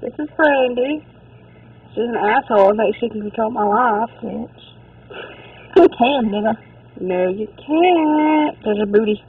This is Brandi. She's an asshole. I think she can control my life. Bitch. You can, nigga. No, you can't. There's a booty.